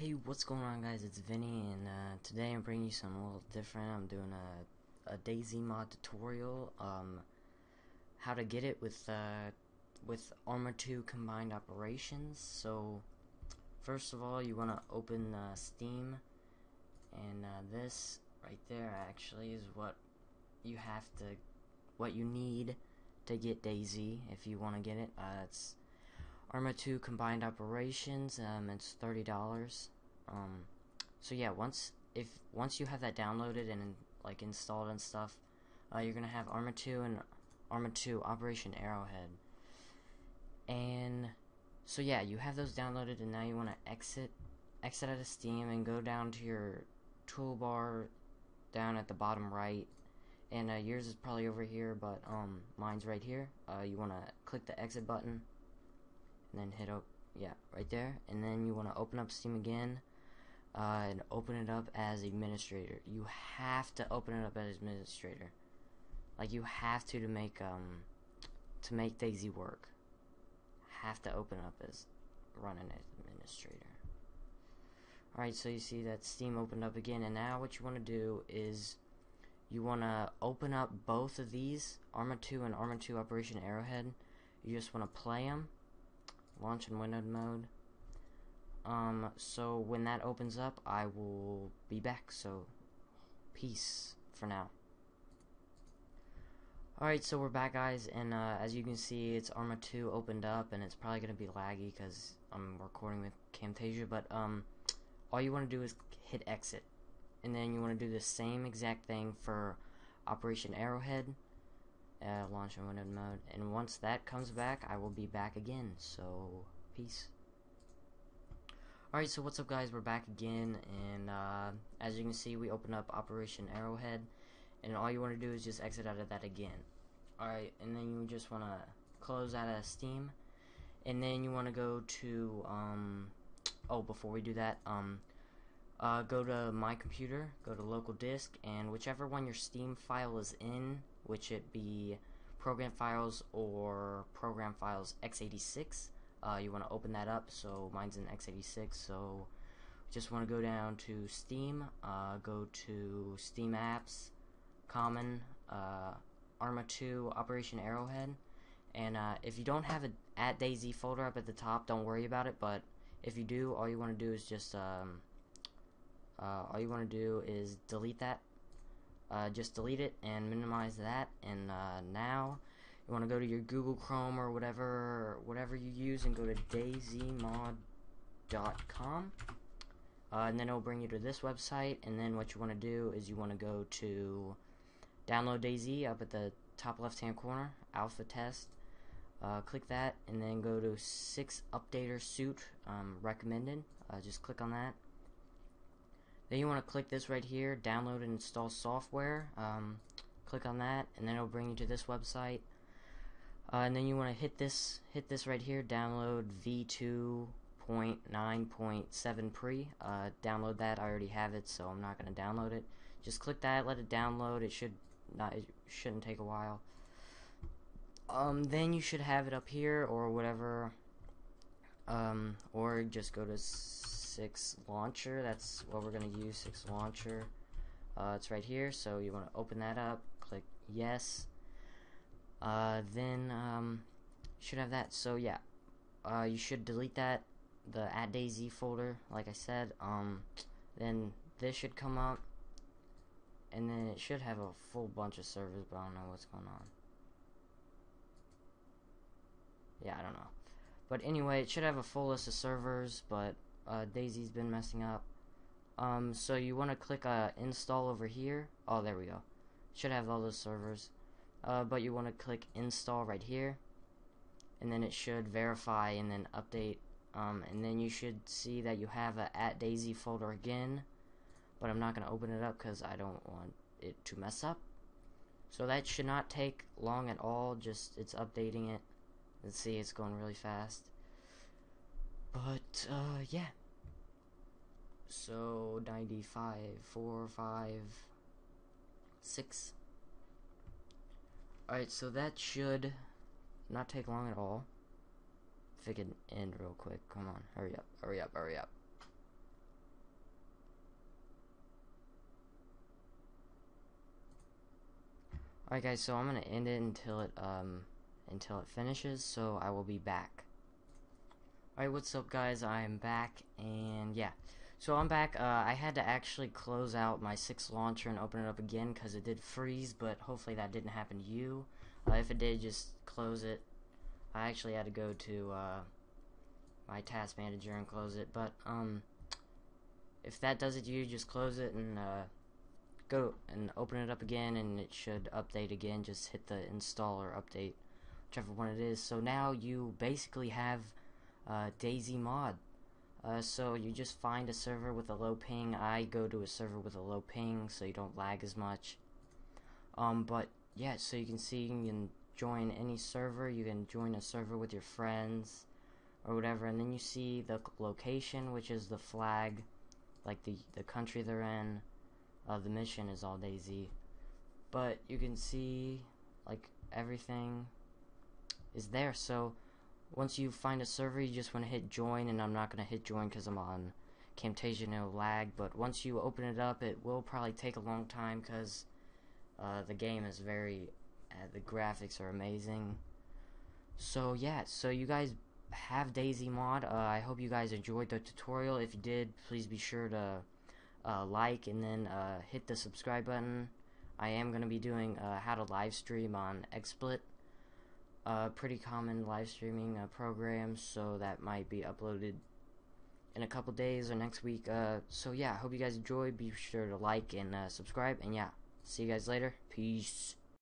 Hey, what's going on guys? It's Vinny and uh, today I'm bringing you something a little different. I'm doing a, a DayZ mod tutorial, um, how to get it with uh, with Arma 2 combined operations. So, first of all, you want to open uh, Steam and uh, this right there actually is what you have to, what you need to get DayZ if you want to get it. Uh, it's Arma 2 combined operations. Um, it's thirty dollars. Um, so yeah, once if once you have that downloaded and like installed and stuff, uh, you're gonna have Arma 2 and Arma 2 Operation Arrowhead. And so yeah, you have those downloaded, and now you want to exit exit out of Steam and go down to your toolbar down at the bottom right. And uh, yours is probably over here, but um, mine's right here. Uh, you want to click the exit button and then hit up yeah right there. And then you want to open up steam again uh, and open it up as administrator. You have to open it up as administrator. Like you have to to make um to make DayZ work. Have to open up as running administrator. Alright so you see that steam opened up again and now what you want to do is you want to open up both of these Arma 2 and Arma 2 Operation Arrowhead. You just want to play them launch in windowed mode. Um, so when that opens up, I will be back. So, peace for now. Alright, so we're back, guys, and uh, as you can see, it's Arma 2 opened up, and it's probably going to be laggy because I'm recording with Camtasia, but um, all you want to do is hit exit, and then you want to do the same exact thing for Operation Arrowhead, uh, launch in windowed mode. And once that comes back, I will be back again. So, peace. Alright, so what's up guys, we're back again, and uh, as you can see, we open up Operation Arrowhead, and all you want to do is just exit out of that again. Alright, and then you just want to close out of Steam, and then you want to go to, um, oh, before we do that, um, uh, go to My Computer, go to Local Disk, and whichever one your Steam file is in, which it be program files or program files x86 uh, you want to open that up so mine's in x86 so just want to go down to Steam uh, go to Steam apps common uh, Arma 2 Operation Arrowhead and uh, if you don't have a at DayZ folder up at the top don't worry about it but if you do all you want to do is just um, uh, all you want to do is delete that. Uh, just delete it and minimize that and uh, now you want to go to your Google Chrome or whatever whatever you use and go to dayzmod.com uh, and then it'll bring you to this website and then what you want to do is you want to go to download DayZ up at the top left hand corner alpha test. Uh, click that and then go to 6 updater suit um, recommended. Uh, just click on that then you want to click this right here, download and install software. Um, click on that, and then it'll bring you to this website. Uh, and then you want to hit this, hit this right here, download v2.9.7 pre. Uh, download that. I already have it, so I'm not going to download it. Just click that, let it download. It should not, it shouldn't take a while. Um, then you should have it up here or whatever. Um, or just go to 6 launcher. That's what we're going to use, 6 launcher. Uh, it's right here, so you want to open that up, click yes. Uh, then um, should have that. So yeah, uh, you should delete that, the at DayZ folder, like I said. Um, then this should come up, and then it should have a full bunch of servers, but I don't know what's going on. Yeah, I don't know. But anyway, it should have a full list of servers, but uh, DayZ's been messing up. Um, so you want to click uh, install over here. Oh, there we go. Should have all those servers. Uh, but you want to click install right here. And then it should verify and then update. Um, and then you should see that you have a at DayZ folder again. But I'm not going to open it up because I don't want it to mess up. So that should not take long at all. Just it's updating it. Let's see, it's going really fast. But, uh, yeah. So, 95, 4, 5, 6. Alright, so that should not take long at all. If it can end real quick, come on, hurry up, hurry up, hurry up. Alright guys, so I'm gonna end it until it um until it finishes, so I will be back. Alright, what's up guys? I am back and yeah. So I'm back. Uh, I had to actually close out my 6 launcher and open it up again because it did freeze, but hopefully that didn't happen to you. Uh, if it did, just close it. I actually had to go to uh, my task manager and close it, but um, if that does it to you, just close it and uh, go and open it up again and it should update again just hit the install or update whichever one it is so now you basically have uh, DayZ mod. Uh, so you just find a server with a low ping. I go to a server with a low ping so you don't lag as much. Um, but yeah so you can see you can join any server. You can join a server with your friends or whatever. And then you see the location which is the flag like the the country they're in. Uh, the mission is all DayZ. But you can see, like, everything is there. So, once you find a server, you just want to hit join, and I'm not going to hit join because I'm on Camtasia no lag. But once you open it up, it will probably take a long time because uh, the game is very, uh, the graphics are amazing. So, yeah, so you guys have DayZ mod. Uh, I hope you guys enjoyed the tutorial. If you did, please be sure to uh, like and then uh, hit the subscribe button. I am going to be doing uh, how to live stream on XSplit. Pretty common live streaming uh, program, so that might be uploaded in a couple days or next week. Uh, so yeah, hope you guys enjoy. Be sure to like and uh, subscribe, and yeah, see you guys later. Peace.